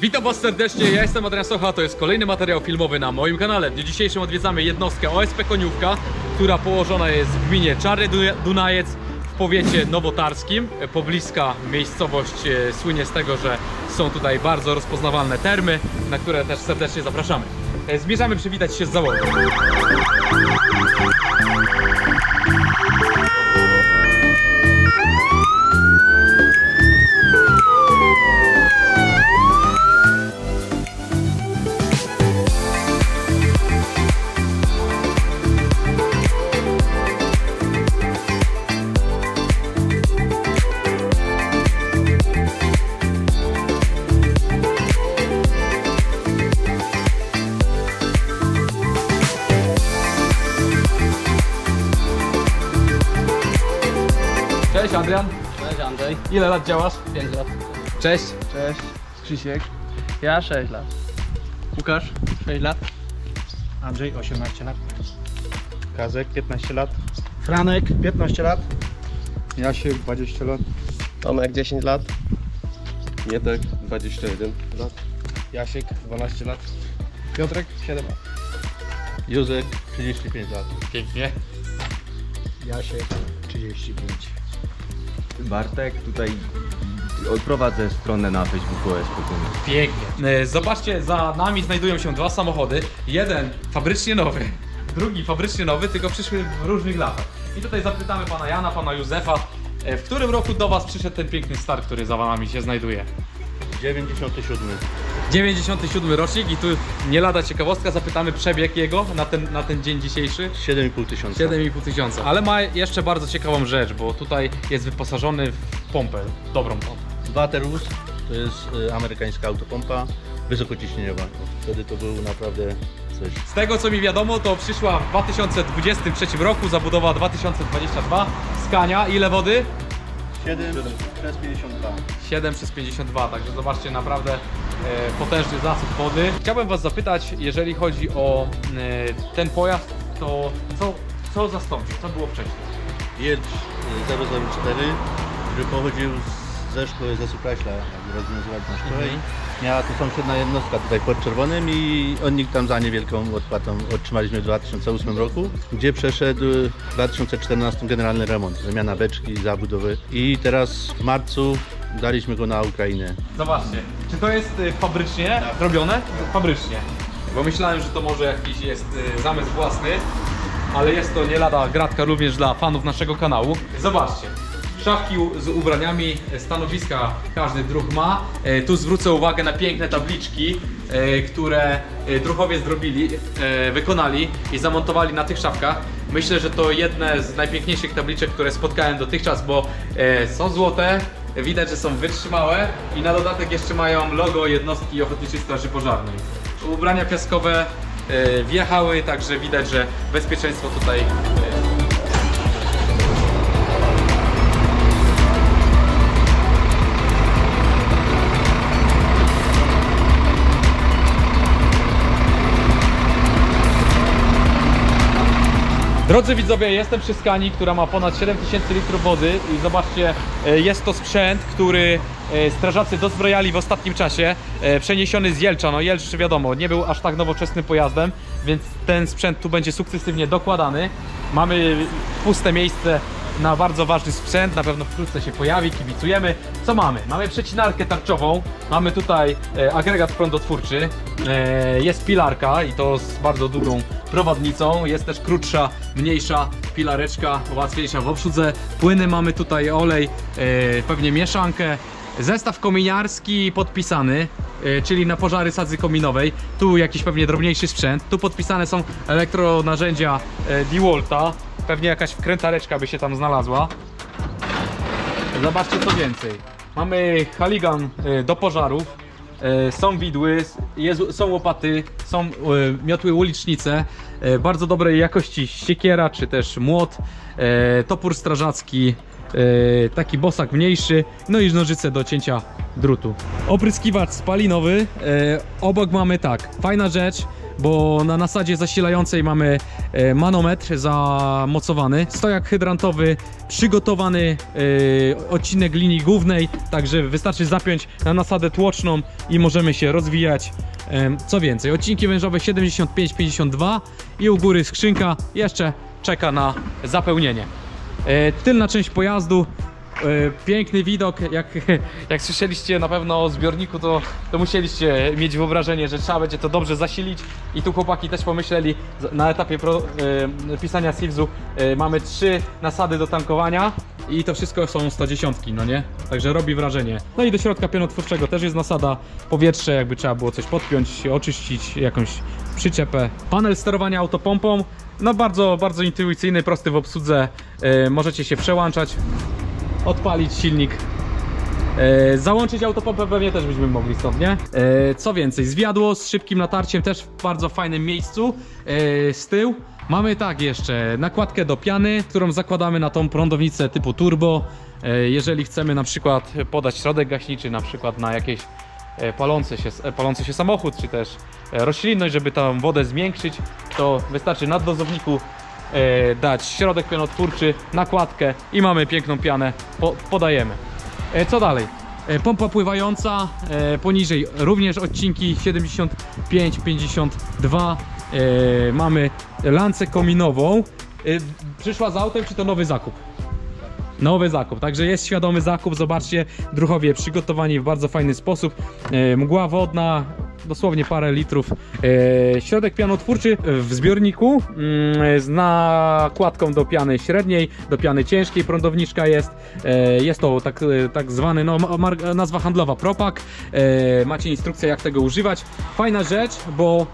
Witam Was serdecznie, ja jestem Adrian Socha, to jest kolejny materiał filmowy na moim kanale. W dniu dzisiejszym odwiedzamy jednostkę OSP Koniówka, która położona jest w gminie Czarny Duna- Dunajec w powiecie nowotarskim. Pobliska miejscowość e, słynie z tego, że są tutaj bardzo rozpoznawalne termy, na które też serdecznie zapraszamy. E, Zmierzamy przywitać się z załogą. Cześć Adrian, Cześć Andrzej, ile lat działasz? 5 lat. Cześć. Cześć. Krzysiek. Ja 6 lat. Łukasz 6 lat. Andrzej 18 lat. Kazek 15 lat. Franek 15 lat. Jasiek 20 lat. Tomek 10 lat. Mietek 21 lat. Jasiek 12 lat. Piotrek 7 lat. Józek 35 lat. Pięknie. Jasiek 35. Bartek, tutaj prowadzę stronę na Facebooku Koniówka. Pięknie. E, Zobaczcie, za nami znajdują się dwa samochody. Jeden fabrycznie nowy, drugi fabrycznie nowy, tylko przyszły w różnych latach. I tutaj zapytamy pana Jana, pana Józefa, e, w którym roku do was przyszedł ten piękny star, który za wami się znajduje? 97. 97 rocznik i tu nie lada ciekawostka, zapytamy przebieg jego na ten, na ten dzień dzisiejszy. 7,5 tysiąca. 7,5 tysiąca. Ale ma jeszcze bardzo ciekawą rzecz, bo tutaj jest wyposażony w pompę, dobrą pompę. Waterus to jest y, amerykańska autopompa wysokociśnieniowa. Wtedy to był naprawdę coś. Z tego co mi wiadomo, to przyszła w 2023 roku, zabudowa 2022, Skania, ile wody? 7 przez 52. 7 przez 52, także zobaczcie naprawdę potężny zasób wody. Chciałbym Was zapytać, jeżeli chodzi o e, ten pojazd, to co, co zastąpił, co było wcześniej? Jedź y, 004, który pochodził ze szkoły ze Supraśla, jak rozwiązywali na szkołę. Mhm. Miała tu sąsiedna jednostka tutaj pod Czerwonym i od nich tam za niewielką odpłatą otrzymaliśmy w 2008 roku, gdzie przeszedł w 2014 generalny remont, wymiana beczki, zabudowy i teraz w marcu daliśmy go na Ukrainę. Zobaczcie, czy to jest y, fabrycznie robione? Fabrycznie. Bo myślałem, że to może jakiś jest y, zamysł własny, ale jest to nie lada gratka również dla fanów naszego kanału. Zobaczcie. Szafki z ubraniami, e, stanowiska każdy druh ma. E, Tu zwrócę uwagę na piękne tabliczki, e, które druhowie zrobili, wykonali i zamontowali na tych szafkach. Myślę, że to jedne z najpiękniejszych tabliczek, które spotkałem dotychczas, bo są złote, Widać, że są wytrzymałe i na dodatek jeszcze mają logo jednostki Ochotniczej Straży Pożarnej. Ubrania piaskowe e, wjechały, także widać, że bezpieczeństwo tutaj Drodzy widzowie, jestem przy Skani, która ma ponad 7000 litrów wody i zobaczcie, e, jest to sprzęt, który e, strażacy dozbrojali w ostatnim czasie, e, przeniesiony z Jelcza. No Jelcz wiadomo, nie był aż tak nowoczesnym pojazdem, więc ten sprzęt tu będzie sukcesywnie dokładany. Mamy puste miejsce na bardzo ważny sprzęt, na pewno wkrótce się pojawi, kibicujemy. Co mamy? Mamy przecinarkę tarczową, mamy tutaj agregat prądotwórczy, jest pilarka i to z bardzo długą prowadnicą, jest też krótsza, mniejsza pilareczka, łatwiejsza w obsłudze. Płyny mamy tutaj, olej, e, pewnie mieszankę, zestaw kominiarski podpisany, e, czyli na pożary sadzy kominowej. Tu jakiś pewnie drobniejszy sprzęt, tu podpisane są elektronarzędzia e, DeWalta, pewnie jakaś wkrętareczka by się tam znalazła. Zobaczcie co więcej. Mamy haligan do pożarów, są widły, są łopaty, są e, miotły ulicznice, e, bardzo dobrej jakości siekiera czy też młot, e, topór strażacki, e, taki bosak mniejszy, no i nożyce do cięcia drutu. Opryskiwacz spalinowy, e, obok mamy tak, fajna rzecz, bo na nasadzie zasilającej mamy e, manometr zamocowany, stojak hydrantowy, przygotowany e, odcinek linii głównej, także wystarczy zapiąć na nasadę tłoczną i możemy się rozwijać. Em, Co więcej, odcinki wężowe 75-52 i u góry skrzynka jeszcze czeka na zapełnienie. E, Tylna część pojazdu, e, piękny widok, jak, jak słyszeliście na pewno o zbiorniku, to, to musieliście mieć wyobrażenie, że trzeba będzie to dobrze zasilić i tu chłopaki też pomyśleli, na etapie pro, e, pisania Silvsu e, mamy trzy nasady do tankowania i to wszystko są 110, no nie? Także robi wrażenie. No i do środka pianotwórczego też jest nasada, powietrze, jakby trzeba było coś podpiąć, oczyścić, jakąś przyczepę. Panel sterowania autopompą, no bardzo, bardzo intuicyjny, prosty w obsłudze. E, możecie się przełączać, odpalić silnik. E, załączyć autopompę pewnie też byśmy mogli stąd, nie? E, co więcej, zwiadło z szybkim natarciem też w bardzo fajnym miejscu e, z tyłu. Mamy tak jeszcze nakładkę do piany, którą zakładamy na tą prądownicę typu turbo. E, jeżeli chcemy na przykład podać środek gaśniczy, na przykład na jakieś e, palący się, e, palący się samochód, czy też roślinność, żeby tą wodę zmiękczyć, to wystarczy na dozowniku dać środek pianotwórczy, nakładkę i mamy piękną pianę, po, podajemy. E, Co dalej? E, Pompa pływająca, e, poniżej również odcinki 75-52. E, Mamy lancę kominową. E, Przyszła z autem, czy to nowy zakup? Nowy zakup, także jest świadomy zakup. Zobaczcie, druchowie przygotowani w bardzo fajny sposób. E, mgła wodna, dosłownie parę litrów. E, środek pianotwórczy w zbiorniku mm, z nakładką do piany średniej, do piany ciężkiej. Prądowniczka jest. E, jest to tak, e, tak zwany, no, nazwa handlowa Propak. Macie instrukcję, jak tego używać. Fajna rzecz, bo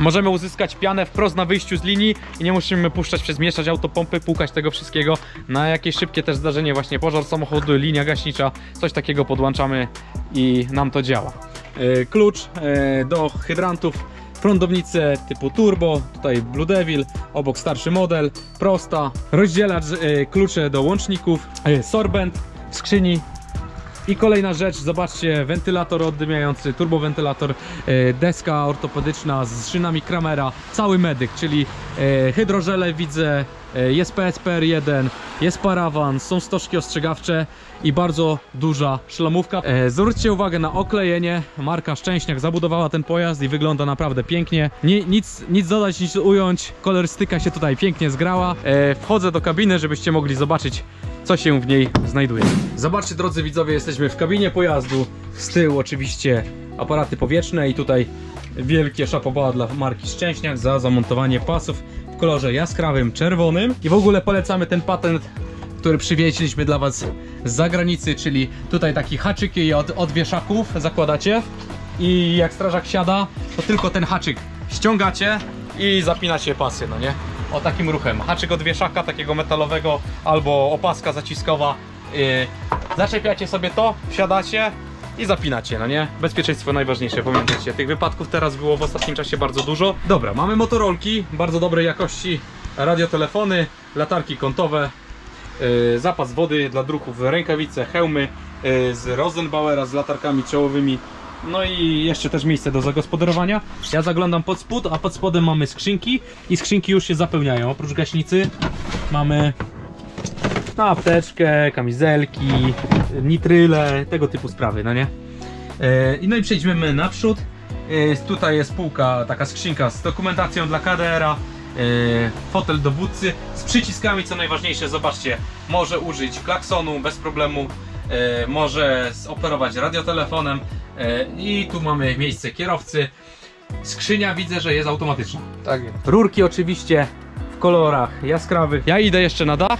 Możemy uzyskać pianę wprost na wyjściu z linii i nie musimy puszczać przez mieszać autopompy, płukać tego wszystkiego. Na jakieś szybkie też zdarzenie, właśnie pożar samochodu, linia gaśnicza, coś takiego podłączamy i nam to działa. E, Klucz e, do hydrantów, prądownice typu turbo, tutaj Blue Devil, obok starszy model, prosta, rozdzielacz, e, klucze do łączników, sorbent w skrzyni i kolejna rzecz, zobaczcie, wentylator oddymiający, turbowentylator, e, deska ortopedyczna z szynami Kramera, cały medyk, czyli e, hydrożele widzę, e, jest PSPR1, jest parawan, są stożki ostrzegawcze i bardzo duża szlamówka. Zwróćcie uwagę na oklejenie, marka Szczęśniak zabudowała ten pojazd i wygląda naprawdę pięknie. Nie, nic, nic dodać, nic ująć, kolorystyka się tutaj pięknie zgrała. Wchodzę do kabiny, żebyście mogli zobaczyć co się w niej znajduje. Zobaczcie drodzy widzowie, jesteśmy w kabinie pojazdu. Z tyłu oczywiście aparaty powietrzne i tutaj wielkie szapoba dla marki Szczęśniak za zamontowanie pasów w kolorze jaskrawym, czerwonym. I w ogóle polecamy ten patent, który przywieźliśmy dla Was z zagranicy, czyli tutaj taki haczyk i od, od wieszaków zakładacie i jak strażak siada, to tylko ten haczyk ściągacie i zapinacie pasy, no nie? O takim ruchem. Haczyk od wieszaka takiego metalowego albo opaska zaciskowa. Yy, zaczepiacie sobie to, wsiadacie i zapinacie, no nie? Bezpieczeństwo najważniejsze, pamiętajcie. Tych wypadków teraz było w ostatnim czasie bardzo dużo. Dobra, mamy motorolki, bardzo dobrej jakości, radiotelefony, latarki kątowe, yy, zapas wody dla druków, rękawice, hełmy yy, z Rosenbauera z latarkami czołowymi. No i jeszcze też miejsce do zagospodarowania. Ja zaglądam pod spód, a pod spodem mamy skrzynki i skrzynki już się zapełniają. Oprócz gaśnicy mamy no, apteczkę, kamizelki, nitryle, tego typu sprawy, no nie? E, no i przejdźmy naprzód. E, tutaj jest półka, taka skrzynka z dokumentacją dla KDR-a, e, fotel dowódcy z przyciskami, co najważniejsze, zobaczcie, może użyć klaksonu bez problemu, może operować radiotelefonem i tu mamy miejsce kierowcy. Skrzynia widzę, że jest automatyczna. Tak jest. Rurki oczywiście w kolorach jaskrawych. Ja idę jeszcze na dach,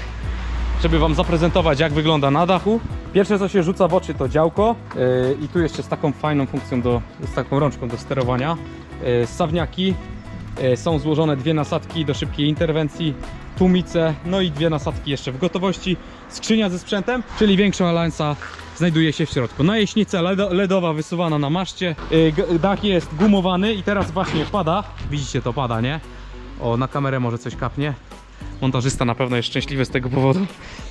żeby wam zaprezentować jak wygląda na dachu. Pierwsze co się rzuca w oczy to działko yy, i tu jeszcze z taką fajną funkcją, do, z taką rączką do sterowania. Yy, Sawniaki, są złożone dwie nasadki do szybkiej interwencji, tłumice, no i dwie nasadki jeszcze w gotowości. Skrzynia ze sprzętem, czyli większa alansa znajduje się w środku. Najeśnica ledo- LEDowa wysuwana na maszcie. G- Dach jest gumowany i teraz właśnie pada. Widzicie to pada, nie? O, na kamerę może coś kapnie. Montażysta na pewno jest szczęśliwy z tego powodu,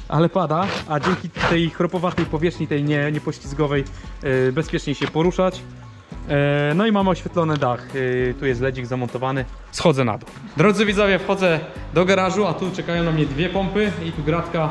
ale pada, a dzięki tej chropowatej powierzchni, tej nie, niepoślizgowej, bezpiecznie się poruszać. E, No i mamy oświetlony dach. Tu jest ledzik zamontowany. Schodzę na dół. Drodzy widzowie, wchodzę do garażu, a tu czekają na mnie dwie pompy i tu gratka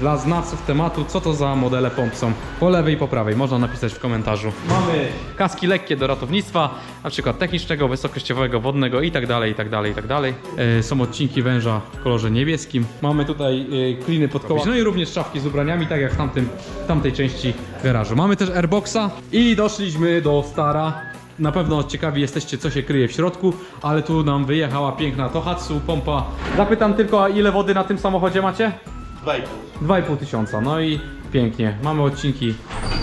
dla znawców tematu, co to za modele pomp są. Po lewej i po prawej, można napisać w komentarzu. Mamy kaski lekkie do ratownictwa, na przykład technicznego, wysokościowego, wodnego i tak dalej, i tak dalej, i tak dalej. E, Są odcinki węża w kolorze niebieskim. Mamy tutaj e, kliny pod koła, no i również szafki z ubraniami, tak jak w, tamtym, w tamtej części garażu. Mamy też airboxa i doszliśmy do Stara. Na pewno ciekawi jesteście, co się kryje w środku, ale tu nam wyjechała piękna Tohatsu pompa. Zapytam tylko, a ile wody na tym samochodzie macie? 2,5. 2,5 tysiąca, no i pięknie. Mamy odcinki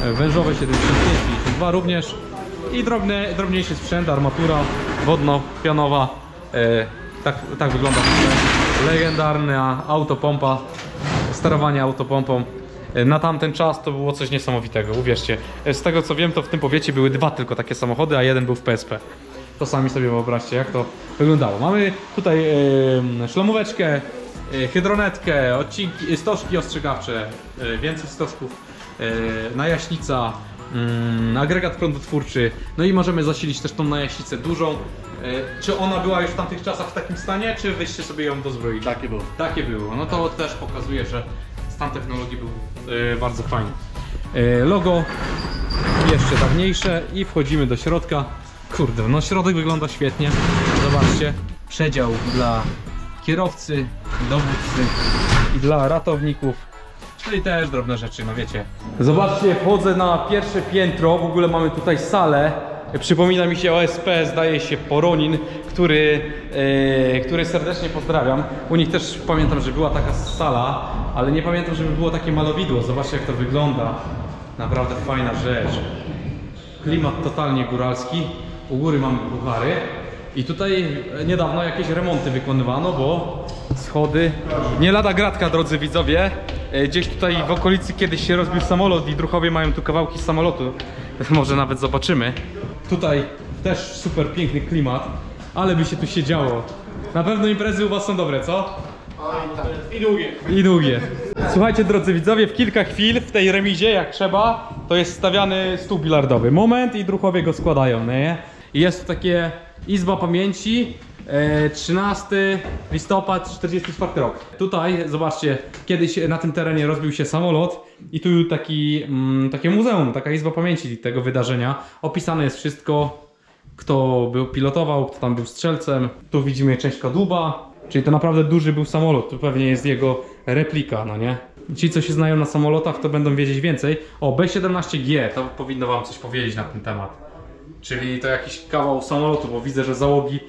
e, wężowe 75, 52 również i drobny, drobniejszy sprzęt, armatura wodno-pionowa. E, tak, tak wygląda legendarna autopompa, sterowanie autopompą. E, Na tamten czas to było coś niesamowitego, uwierzcie. E, Z tego co wiem, to w tym powiecie były dwa tylko takie samochody, a jeden był w PSP. To sami sobie wyobraźcie, jak to wyglądało. Mamy tutaj e, szlamóweczkę, hydronetkę, odcinki, e, stożki ostrzegawcze, e, więcej stożków, e, najaśnica, mm, agregat prądotwórczy, no i możemy zasilić też tą najaśnicę dużą. E, Czy ona była już w tamtych czasach w takim stanie, czy wyście sobie ją dozbroili? Takie było. Takie było. No to też pokazuje, że stan technologii był e, bardzo fajny. E, logo jeszcze dawniejsze i wchodzimy do środka. Kurde, no środek wygląda świetnie. Zobaczcie, przedział dla kierowcy, dowódcy i dla ratowników. Czyli też drobne rzeczy, no wiecie. Zobaczcie, wchodzę na pierwsze piętro, w ogóle mamy tutaj salę. Przypomina mi się OSP, zdaje się Poronin, który, e, który serdecznie pozdrawiam. U nich też pamiętam, że była taka sala, ale nie pamiętam, żeby było takie malowidło. Zobaczcie jak to wygląda. Naprawdę fajna rzecz. Klimat totalnie góralski. U góry mamy puchary. I tutaj niedawno jakieś remonty wykonywano, bo schody. Nie lada gratka, drodzy widzowie. E, Gdzieś tutaj w okolicy kiedyś się rozbił samolot i druchowie mają tu kawałki z samolotu. Może nawet zobaczymy. Tutaj też super piękny klimat, ale by się tu siedziało. Na pewno imprezy u was są dobre, co? I długie. I długie. Słuchajcie, drodzy widzowie, w kilka chwil w tej remizie, jak trzeba, to jest stawiany stół bilardowy. Moment i druchowie go składają, nie? I jest tu takie Izba Pamięci, e, 13 listopad 44 rok. Tutaj, zobaczcie, kiedyś na tym terenie rozbił się samolot i tu taki, mm, takie muzeum, taka Izba Pamięci tego wydarzenia. Opisane jest wszystko, kto był pilotował, kto tam był strzelcem. Tu widzimy część kadłuba, czyli to naprawdę duży był samolot. Tu pewnie jest jego replika, no nie? Ci, co się znają na samolotach, to będą wiedzieć więcej. O, B-17G, to powinno wam coś powiedzieć na ten temat. Czyli to jakiś kawał samolotu, bo widzę, że załogi,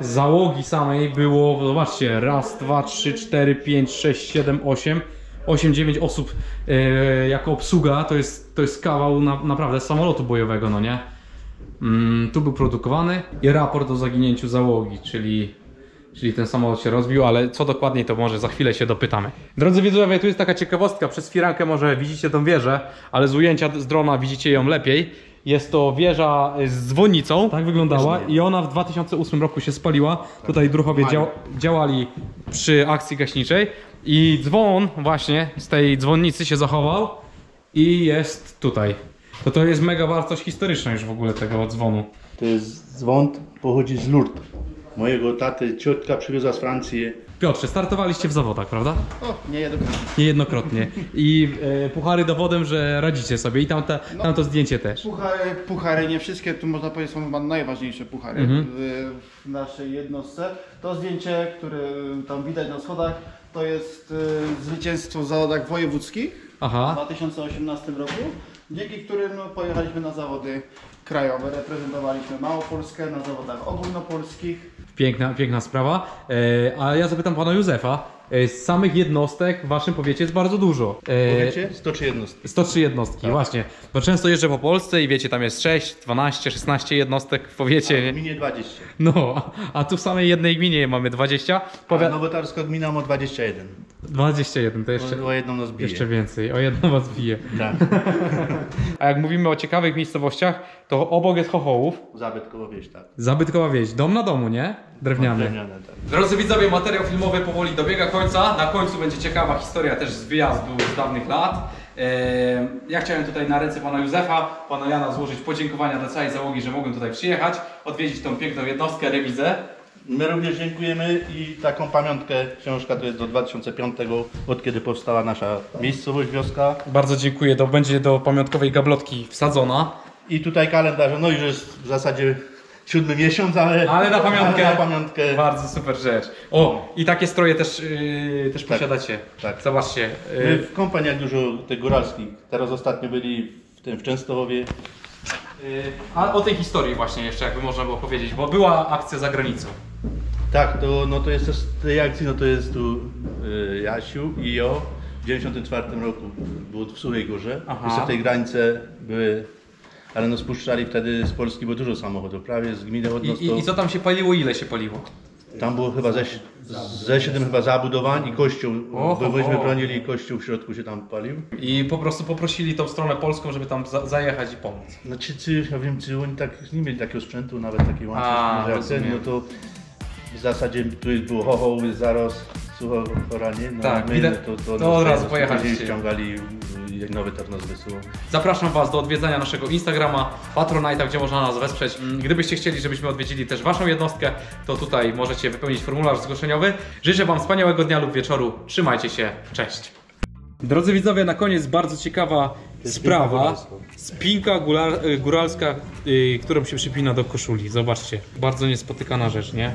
załogi samej było, zobaczcie, raz, dwa, trzy, cztery, pięć, sześć, siedem, osiem, osiem, dziewięć osób e, jako obsługa, to jest, to jest kawał na, naprawdę samolotu bojowego, no nie? Mm, tu był produkowany i raport o zaginięciu załogi, czyli, czyli ten samolot się rozbił, ale co dokładniej to może za chwilę się dopytamy. Drodzy widzowie, tu jest taka ciekawostka, przez firankę może widzicie tą wieżę, ale z ujęcia z drona widzicie ją lepiej. Jest to wieża z dzwonnicą, tak wyglądała i ona w 2008 roku się spaliła. Tutaj druchowie dział, działali przy akcji gaśniczej i dzwon właśnie z tej dzwonnicy się zachował i jest tutaj. To to jest mega wartość historyczna już w ogóle tego dzwonu. To jest dzwon, pochodzi z Lourdes. Mojego taty ciotka przywiozła z Francji. Piotrze, startowaliście w zawodach, prawda? O, nie jednokrotnie. Niejednokrotnie. I e, puchary dowodem, że radzicie sobie i tamte, tamto zdjęcie też. Puchary, puchary, nie wszystkie, tu można powiedzieć są chyba najważniejsze puchary Mhm. w, w naszej jednostce. To zdjęcie, które tam widać na schodach, to jest y, zwycięstwo w zawodach wojewódzkich w Aha. 2018 roku, dzięki którym no, pojechaliśmy na zawody krajowe, reprezentowaliśmy Małopolskę na zawodach ogólnopolskich. Piękna, piękna sprawa. E, a ja zapytam pana Józefa. E, z samych jednostek w waszym powiecie jest bardzo dużo. E, Powiecie? 103 jednostki. 103 jednostki, właśnie. Bo często jeżdżę po Polsce i wiecie, tam jest 6, 12, 16 jednostek w powiecie. nie? Gminie 20. No, a- a tu w samej jednej gminie mamy 20. A Powia- Nowotarska gmina ma 21. 21, to jeszcze, O jedną nas bije. jeszcze więcej. O jedno was bije. Tak, A jak mówimy o ciekawych miejscowościach, to obok jest Chochołów. zabytkowo wieś, tak. Zabytkowa wieś, dom na domu, nie? Drewniany. Drewniane, tak. Drodzy widzowie, materiał filmowy powoli dobiega końca. Na końcu będzie ciekawa historia też z wyjazdu z dawnych lat. E, Ja chciałem tutaj na ręce pana Józefa, pana Jana złożyć podziękowania dla całej załogi, że mogłem tutaj przyjechać, odwiedzić tą piękną jednostkę, rewizę. My również dziękujemy i taką pamiątkę, książka to jest do 2005, od kiedy powstała nasza miejscowość, wioska. Bardzo dziękuję, to będzie do pamiątkowej gablotki wsadzona. I tutaj kalendarze, no już jest w zasadzie siódmy miesiąc, ale, Ale na pamiątkę. ale na pamiątkę. Bardzo super rzecz. O, i takie stroje też, yy, też posiadacie. tak. Zobaczcie. My Yy, w kompaniach dużo tych góralskich. Teraz ostatnio byli w tym w Częstochowie. yy, a o tej historii właśnie jeszcze, jakby można było powiedzieć, bo była akcja za granicą. Tak, to, no to jest też z tej akcji, no to jest tu y, Jasiu i Jo. W 94 roku było w Suchej Górze. Aha. Jeszcze w tej granicy były, ale no spuszczali wtedy z Polski, bo dużo samochodów, prawie z gminy od I, nas to, i, I co tam się paliło, ile się paliło? Tam było chyba ze, ze 7 chyba zabudowań i kościół, bo myśmy bronili i kościół w środku się tam palił. I po prostu poprosili tą stronę polską, żeby tam za, zajechać i pomóc. Znaczy, czy, ja wiem, czy oni tak nie mieli takiego sprzętu, nawet takiej łączności, jak ten, no to w zasadzie tu jest było hoho, zaraz, sucho, choranie, no Tak, my, no to, to od razu pojechaliście. ściągali nowy tor nas wysyłał. Zapraszam Was do odwiedzania naszego Instagrama, Patronite'a, gdzie można nas wesprzeć. Mm, Gdybyście chcieli, żebyśmy odwiedzili też Waszą jednostkę, to tutaj możecie wypełnić formularz zgłoszeniowy. Życzę Wam wspaniałego dnia lub wieczoru. Trzymajcie się. Cześć. Drodzy widzowie, na koniec bardzo ciekawa sprawa. Spinka y, góralska, y, którą się przypina do koszuli. Zobaczcie, bardzo niespotykana rzecz, nie?